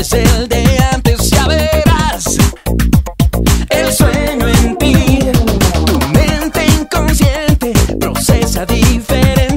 eres el de antes, ya verás. El sueño en ti, tu mente inconsciente procesa diferente.